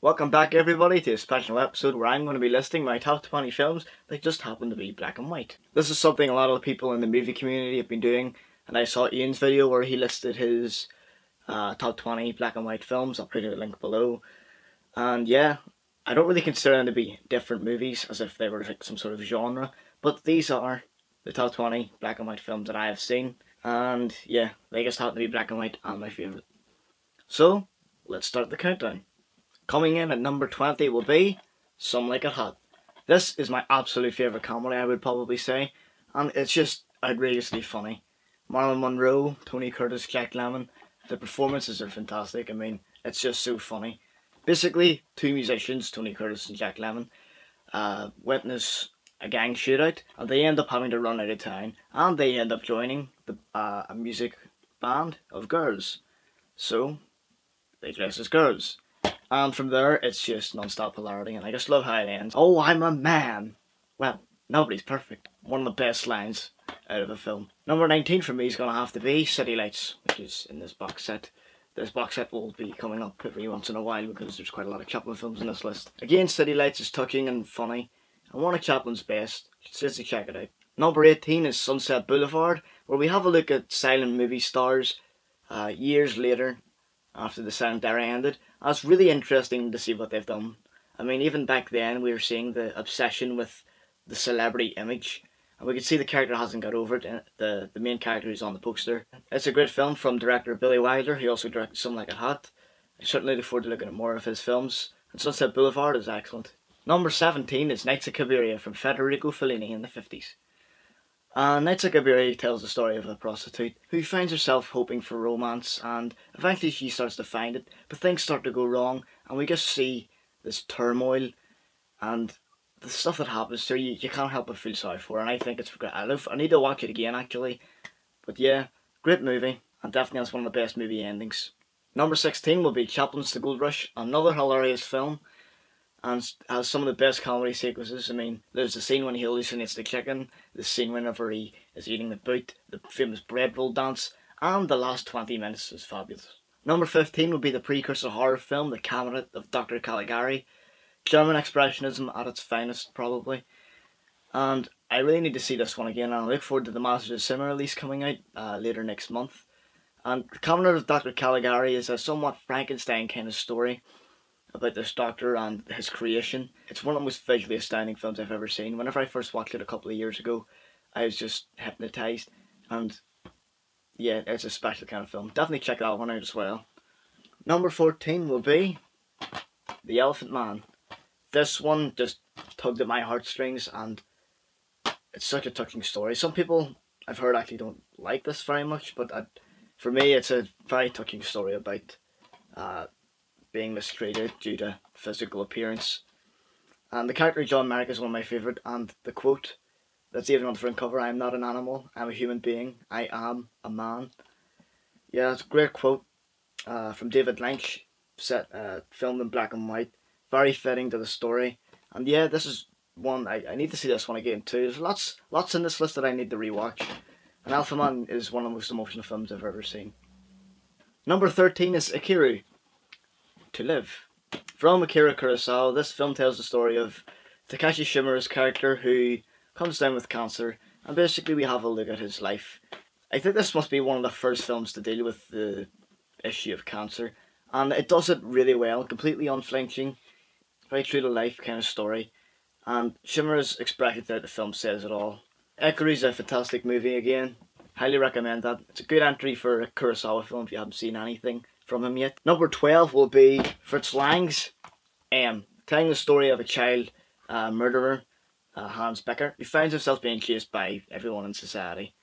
Welcome back everybody to a special episode where I'm going to be listing my top 20 films that just happen to be black and white. This is something a lot of the people in the movie community have been doing and I saw Ian's video where he listed his uh, top 20 black and white films, I'll put a link below. And yeah, I don't really consider them to be different movies as if they were like some sort of genre, but these are the top 20 black and white films that I have seen. And yeah, they just happen to be black and white and my favourite. So, let's start the countdown. Coming in at number 20 will be Some Like It Hot. This is my absolute favourite comedy, I would probably say, and it's just outrageously funny. Marilyn Monroe, Tony Curtis, Jack Lemmon, the performances are fantastic. I mean, it's just so funny. Basically, two musicians, Tony Curtis and Jack Lemmon, uh, witness a gang shootout, and they end up having to run out of town, and they end up joining the uh, a music band of girls. So, they dress as girls and from there, it's just non-stop hilarity, and I just love how it ends. Oh, I'm a man! Well, nobody's perfect. One of the best lines out of a film. Number 19 for me is going to have to be City Lights, which is in this box set. This box set will be coming up every once in a while because there's quite a lot of Chaplin films in this list. Again, City Lights is touching and funny, and one of Chaplin's best. Seriously, check it out. Number 18 is Sunset Boulevard, where we have a look at silent movie stars uh, years later after the era ended and it's really interesting to see what they've done. I mean, even back then, we were seeing the obsession with the celebrity image. And we can see the character hasn't got over it. The, the main character is on the poster. It's a great film from director Billy Wilder. He also directed Some Like It Hot. I certainly look forward to looking at more of his films. And Sunset Boulevard is excellent. Number 17 is Nights of Cabiria from Federico Fellini in the 50s. And Cabiria tells the story of a prostitute who finds herself hoping for romance and eventually she starts to find it, but things start to go wrong and we just see this turmoil and the stuff that happens to her, you, you can't help but feel sorry for her and I think it's great. I, love, I need to watch it again actually, but yeah, great movie and definitely has one of the best movie endings. Number 16 will be Chaplin's The Gold Rush, another hilarious film and has some of the best comedy sequences. I mean, there's the scene when he hallucinates the chicken, the scene whenever he is eating the boot, the famous bread roll dance, and the last 20 minutes is fabulous. Number 15 would be the precursor horror film, The Cabinet of Dr. Caligari. German expressionism at its finest, probably. And I really need to see this one again, and I look forward to the Masters of Cinema release coming out uh, later next month. And The Cabinet of Dr. Caligari is a somewhat Frankenstein kind of story about this doctor and his creation. It's one of the most visually astounding films I've ever seen. Whenever I first watched it a couple of years ago, I was just hypnotized. And yeah, it's a special kind of film. Definitely check that one out as well. Number 14 will be The Elephant Man. This one just tugged at my heartstrings and it's such a touching story. Some people I've heard actually don't like this very much, but I, for me it's a very touching story about uh, being mistreated due to physical appearance. And the character John Merrick is one of my favourite, and the quote that's even on the front cover I am not an animal, I'm a human being, I am a man. Yeah, it's a great quote uh, from David Lynch, set uh, filmed in black and white, very fitting to the story. And yeah, this is one I, I need to see this one again too. There's lots lots in this list that I need to rewatch. And Elephant Man is one of the most emotional films I've ever seen. Number 13 is Ikiru, to live. From Akira Kurosawa, this film tells the story of Takashi Shimura's character who comes down with cancer, and basically we have a look at his life. I think this must be one of the first films to deal with the issue of cancer, and it does it really well, completely unflinching, very true to life kind of story, and Shimura's expression throughout the film says it all. is a fantastic movie again, highly recommend that. It's a good entry for a Kurosawa film if you haven't seen anything from him yet. Number 12 will be Fritz Lang's um, telling the story of a child uh, murderer, uh, Hans Becker, who finds himself being chased by everyone in society.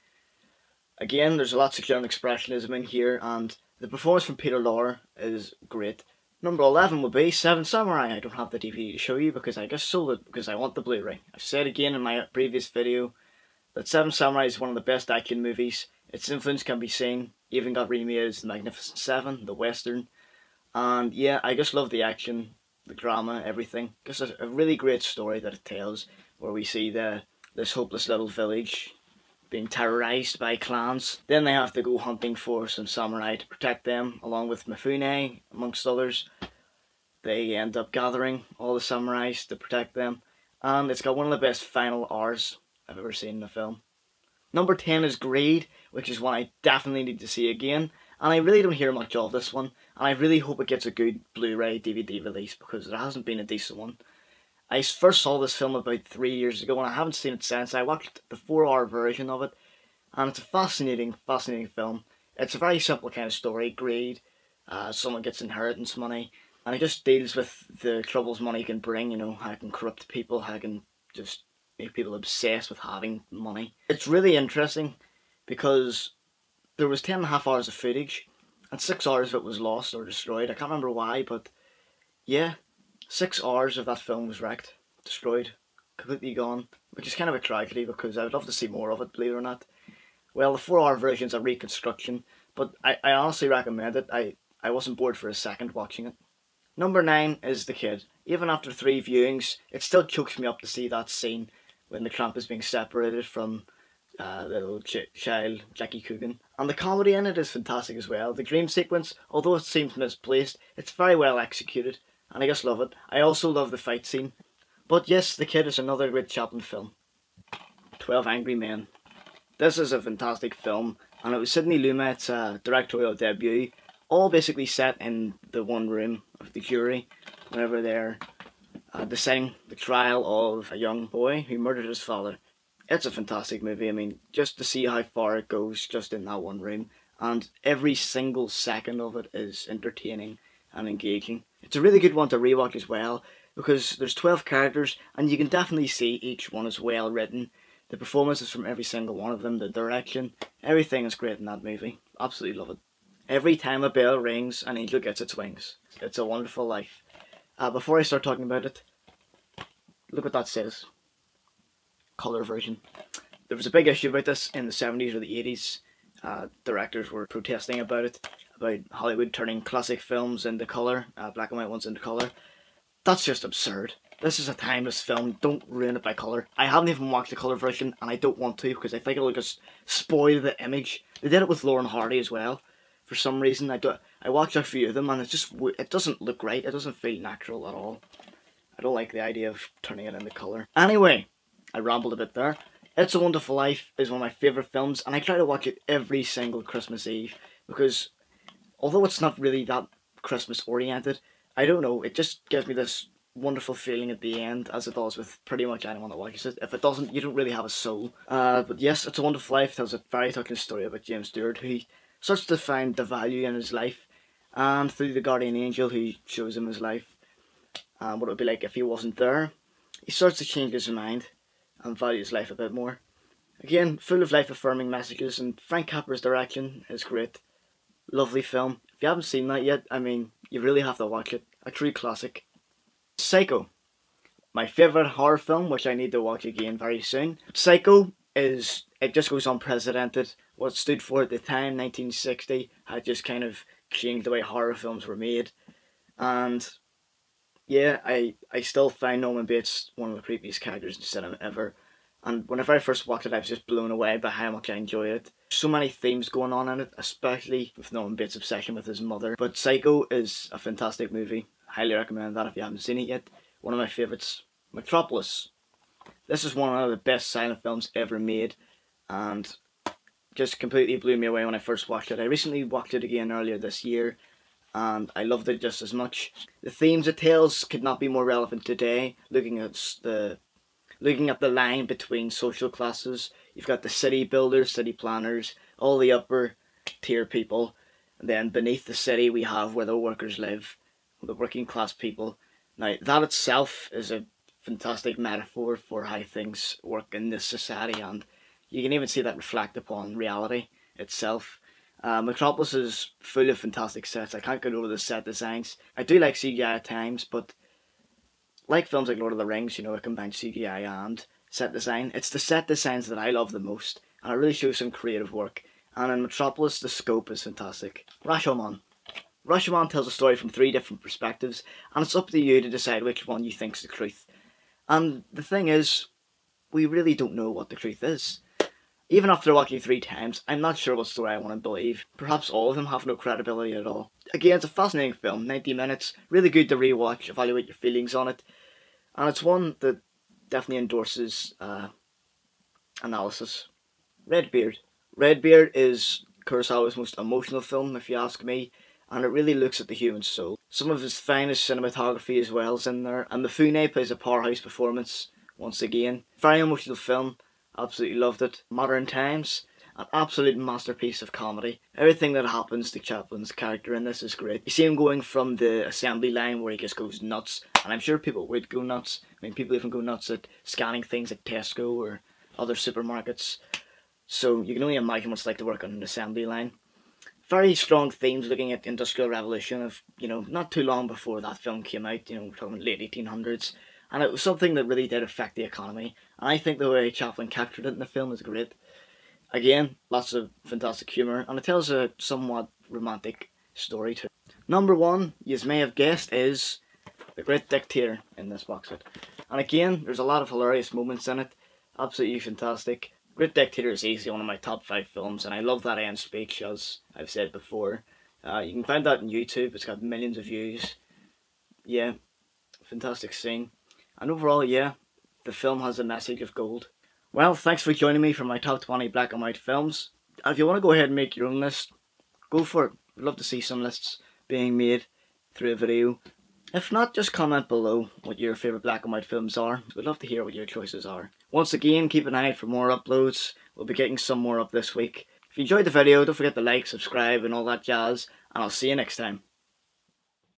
Again, there's lots of German expressionism in here, and the performance from Peter Lorre is great. Number 11 will be Seven Samurai. I don't have the DVD to show you because I just sold it because I want the Blu-ray. I've said again in my previous video that Seven Samurai is one of the best action movies. Its influence can be seen even got remade as The Magnificent Seven, the Western. And yeah, I just love the action, the drama, everything. Just a, a really great story that it tells, where we see the this hopeless little village being terrorized by clans. Then they have to go hunting for some samurai to protect them, along with Mifune, amongst others. they end up gathering all the samurais to protect them. And it's got one of the best final R's I've ever seen in a film. Number 10 is Greed, which is one I definitely need to see again. And I really don't hear much of this one. And I really hope it gets a good Blu-ray DVD release because there hasn't been a decent one. I first saw this film about three years ago and I haven't seen it since. I watched the four hour version of it and it's a fascinating, fascinating film. It's a very simple kind of story, greed, uh, someone gets inheritance money and it just deals with the troubles money can bring, you know, how it can corrupt people, how it can just people obsessed with having money. It's really interesting because there was ten and a half hours of footage and six hours of it was lost or destroyed. I can't remember why, but yeah, Six hours of that film was wrecked, destroyed, completely gone, which is kind of a tragedy because I would love to see more of it, believe it or not. Well, the four hour version's a reconstruction, but I, I honestly recommend it. I, I wasn't bored for a second watching it. Number nine is The Kid. Even after three viewings, it still chokes me up to see that scene when the tramp is being separated from uh, little ch child, Jackie Coogan. And the comedy in it is fantastic as well. The dream sequence, although it seems misplaced, it's very well executed and I just love it. I also love the fight scene. But yes, The Kid is another great Chaplin film. 12 Angry Men. This is a fantastic film, and it was Sidney Lumet's uh, directorial debut, all basically set in the one room of the jury, whenever they're uh, setting the trial of a young boy who murdered his father. It's a fantastic movie, I mean, just to see how far it goes just in that one room, and every single second of it is entertaining and engaging. It's a really good one to rewatch as well because there's 12 characters and you can definitely see each one is well written. The performances from every single one of them, the direction, everything is great in that movie. Absolutely love it. Every time a bell rings, an angel gets its wings. It's a wonderful life. Uh, before I start talking about it, look what that says. Colour version. There was a big issue about this in the 70s or the 80s. Uh, directors were protesting about it about Hollywood turning classic films into colour, uh, black and white ones into colour. That's just absurd. This is a timeless film. Don't ruin it by colour. I haven't even watched the colour version, and I don't want to because I think it'll just spoil the image. They did it with Laurel and Hardy as well. For some reason, I do. I watched a few of them, and it just it doesn't look right. It doesn't feel natural at all. I don't like the idea of turning it into colour. Anyway, I rambled a bit there. It's a Wonderful Life is one of my favourite films, and I try to watch it every single Christmas Eve because although it's not really that Christmas oriented, I don't know, it just gives me this wonderful feeling at the end, as it does with pretty much anyone that watches it. If it doesn't, you don't really have a soul. Uh, but yes, It's a Wonderful Life tells a very touching story about James Stewart, who starts to find the value in his life, and through the guardian angel who shows him his life, and what it would be like if he wasn't there, he starts to change his mind and value his life a bit more. Again, full of life affirming messages, and Frank Capra's direction is great. Lovely film. If you haven't seen that yet, I mean, you really have to watch it. A true classic. Psycho. My favourite horror film, which I need to watch again very soon. Psycho is, it just goes unprecedented. What stood for at the time, 1960, had just kind of changed the way horror films were made. And yeah, I, I still find Norman Bates one of the creepiest characters in cinema ever. And whenever I first watched it, I was just blown away by how much I enjoyed it. So many themes going on in it, especially with Norman Bates' obsession with his mother. But Psycho is a fantastic movie. highly recommend that if you haven't seen it yet. One of my favourites. Metropolis. This is one of the best silent films ever made. And just completely blew me away when I first watched it. I recently watched it again earlier this year. And I loved it just as much. The themes it tells could not be more relevant today. Looking at the looking at the line between social classes, you've got the city builders, city planners, all the upper tier people, and then beneath the city we have where the workers live, the working class people. Now that itself is a fantastic metaphor for how things work in this society and you can even see that reflect upon reality itself. Uh, Metropolis is full of fantastic sets. I can't get over the set designs. I do like CGI at times, but like films like Lord of the Rings, you know, it combines CGI and set design. It's the set designs that I love the most, and it really shows some creative work. And in Metropolis, the scope is fantastic. Rashomon. Rashomon tells a story from three different perspectives, and it's up to you to decide which one you think's the truth. And the thing is, we really don't know what the truth is. Even after watching three times, I'm not sure what story I want to believe. Perhaps all of them have no credibility at all. Again, it's a fascinating film, 90 minutes, really good to rewatch, evaluate your feelings on it, and it's one that definitely endorses uh, analysis. Redbeard. Redbeard is Kurosawa's most emotional film, if you ask me, and it really looks at the human soul. Some of his finest cinematography as well is in there, and Mifune plays a powerhouse performance once again. Very emotional film, absolutely loved it. Modern Times, an absolute masterpiece of comedy. Everything that happens to Chaplin's character in this is great. You see him going from the assembly line where he just goes nuts, and I'm sure people would go nuts. I mean, people even go nuts at scanning things at Tesco or other supermarkets. So you can only imagine what it's like to work on an assembly line. Very strong themes looking at the Industrial Revolution of, you know, not too long before that film came out, you know, we're talking late 1800s. And it was something that really did affect the economy. And I think the way Chaplin captured it in the film is great. Again, lots of fantastic humour, and it tells a somewhat romantic story too. Number one, you may have guessed, is The Great Dictator in this box set. And again, there's a lot of hilarious moments in it. Absolutely fantastic. Great Dictator is easily one of my top five films, and I love that end speech, as I've said before. Uh, you can find that on YouTube, it's got millions of views. Yeah, fantastic scene. And overall, yeah, the film has a message of gold. Well, thanks for joining me for my top 20 black and white films. If you want to go ahead and make your own list, go for it. We'd love to see some lists being made through a video. If not, just comment below what your favourite black and white films are. We'd love to hear what your choices are. Once again, keep an eye out for more uploads. We'll be getting some more up this week. If you enjoyed the video, don't forget to like, subscribe and all that jazz. And I'll see you next time.